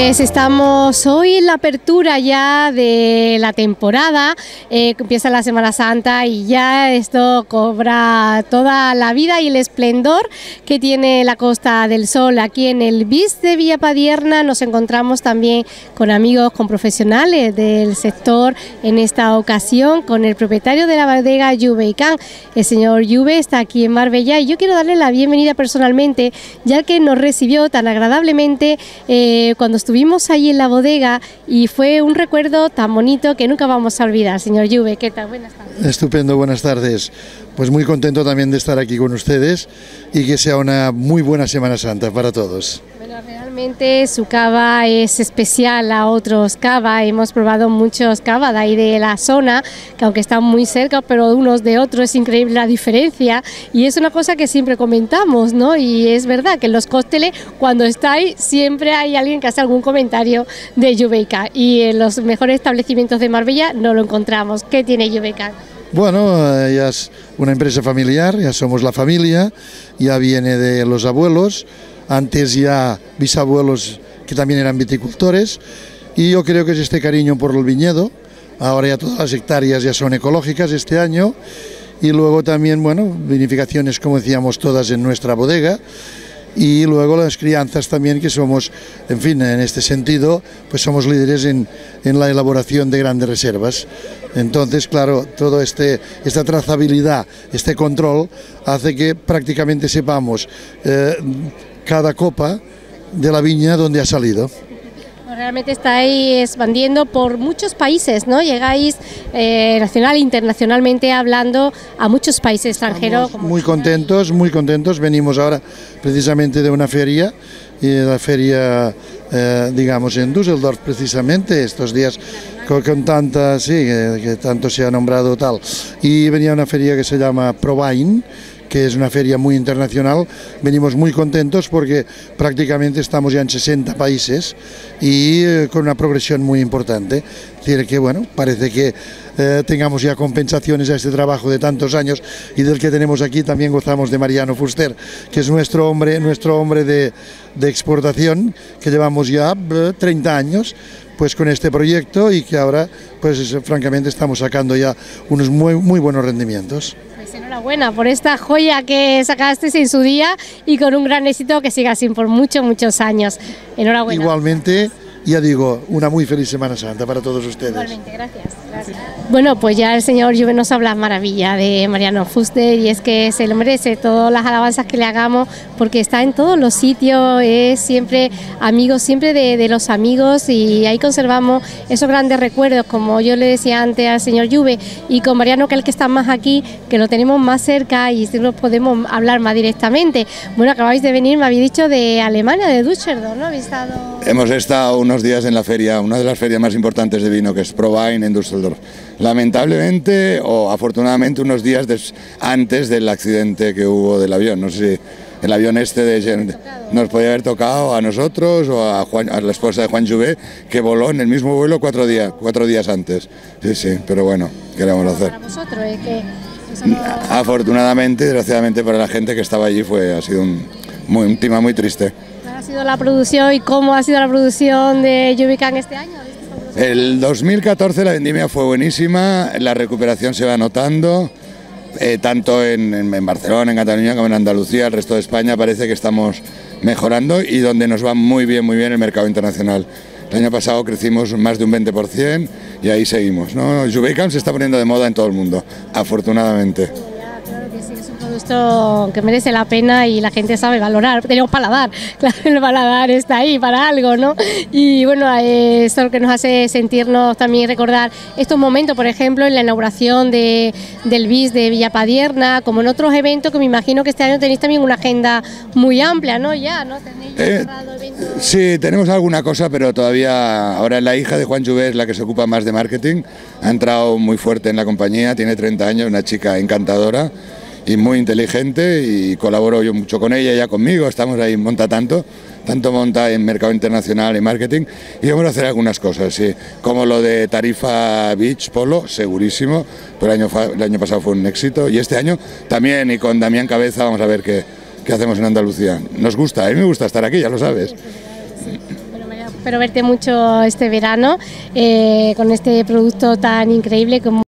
Pues estamos hoy en la apertura ya de la temporada, eh, empieza la Semana Santa y ya esto cobra toda la vida y el esplendor que tiene la Costa del Sol. Aquí en el BIS de Villapadierna nos encontramos también con amigos, con profesionales del sector, en esta ocasión con el propietario de la bodega Can. El señor Juve está aquí en Marbella y yo quiero darle la bienvenida personalmente, ya que nos recibió tan agradablemente. Eh, cuando estuvimos ahí en la bodega y fue un recuerdo tan bonito que nunca vamos a olvidar. Señor Juve, ¿qué tal? Buenas tardes. Estupendo, buenas tardes. Pues muy contento también de estar aquí con ustedes y que sea una muy buena Semana Santa para todos. Realmente su cava es especial a otros cava. Hemos probado muchos cava de ahí de la zona, que aunque están muy cerca, pero unos de otros es increíble la diferencia. Y es una cosa que siempre comentamos, ¿no? Y es verdad que en los cócteles, cuando estáis, siempre hay alguien que hace algún comentario de Yubeca. Y en los mejores establecimientos de Marbella no lo encontramos. ¿Qué tiene Yubeca? Bueno, ya es una empresa familiar, ya somos la familia, ya viene de los abuelos antes ya bisabuelos que también eran viticultores, y yo creo que es este cariño por el viñedo, ahora ya todas las hectáreas ya son ecológicas este año, y luego también, bueno, vinificaciones como decíamos todas en nuestra bodega, y luego las crianzas también que somos, en fin, en este sentido, pues somos líderes en, en la elaboración de grandes reservas. Entonces, claro, todo este, esta trazabilidad, este control, hace que prácticamente sepamos eh, cada copa de la viña donde ha salido. Realmente estáis expandiendo por muchos países, ¿no? Llegáis eh, nacional e internacionalmente hablando a muchos países extranjeros. muy contentos, muy contentos. Venimos ahora precisamente de una feria, y la feria, eh, digamos, en Düsseldorf precisamente, estos días con, tanta, sí, que, que, tanto se ha nombrado tal. Y venía una feria que se llama Provine, que es una feria muy internacional. Venimos muy contentos porque prácticamente estamos ya en 60 países y eh, con una progresión muy importante. Es decir, que bueno, parece que eh, tengamos ya compensaciones a este trabajo de tantos años y del que tenemos aquí también gozamos de Mariano Fuster, que es nuestro hombre, nuestro hombre de, exportación, que llevamos ya 30 eh, años pues con este proyecto y que ahora pues francamente estamos sacando ya unos muy buenos rendimientos. Pues enhorabuena por esta joya que sacaste en su día y con un gran éxito que siga así por muchos, muchos años. Enhorabuena. Igualmente ya digo, una muy feliz Semana Santa para todos ustedes. Igualmente, gracias. Bueno, pues ya el señor Juve nos habla maravilla de Mariano Fuster y es que se lo merece todas las alabanzas que le hagamos porque está en todos los sitios, es siempre amigo, siempre de, los amigos y ahí conservamos esos grandes recuerdos, como yo le decía antes al señor Juve y con Mariano, que es el que está más aquí, que lo tenemos más cerca y nos podemos hablar más directamente. Bueno, acabáis de venir, me habéis dicho, de Alemania, de Düsseldorf, ¿no? ¿Habéis estado...? Hemos estado unos días en la feria, una de las ferias más importantes de vino, que es ProWine en Düsseldorf. Lamentablemente o afortunadamente unos días antes del accidente que hubo del avión. No sé si el avión este de, nos podía haber tocado a nosotros o a, a la esposa de Juan Jouvet, que voló en el mismo vuelo cuatro días, cuatro días antes. Sí, sí, pero bueno, ¿qué le vamos a hacer? Afortunadamente, desgraciadamente para la gente que estaba allí fue, ha sido un, muy, un tema muy triste ha sido la producción y cómo ha sido la producción de Yubican este año? El 2014 la vendimia fue buenísima, la recuperación se va notando, eh, tanto en, Barcelona, en Cataluña como en Andalucía, el resto de España parece que estamos mejorando y donde nos va muy bien, muy bien el mercado internacional. El año pasado crecimos más de un 20% y ahí seguimos. ¿no? se está poniendo de moda en todo el mundo, afortunadamente que merece la pena y la gente sabe valorar. Tenemos paladar, claro, el paladar está ahí para algo, ¿no? Y bueno, eso es lo que nos hace sentirnos también recordar estos momentos, por ejemplo, en la inauguración de, del BIS de Villapadierna, como en otros eventos que me imagino que este año tenéis también una agenda muy amplia, ¿no? Ya, ¿no? ¿Tenéis eh, sí, tenemos alguna cosa, pero todavía ahora la hija de Juan Juve es la que se ocupa más de marketing, ha entrado muy fuerte en la compañía, tiene 30 años, una chica encantadora y muy inteligente y colaboro yo mucho con ella, ella conmigo, estamos ahí, monta tanto, tanto monta en mercado internacional y marketing y vamos a hacer algunas cosas, sí, como lo de Tarifa Beach Polo, segurísimo, pero el año, el año pasado fue un éxito y este año también y con Damián Cabeza vamos a ver qué, qué hacemos en Andalucía. Nos gusta, a mí me gusta estar aquí, ya lo sabes Espero verte mucho este verano eh, con este producto tan increíble como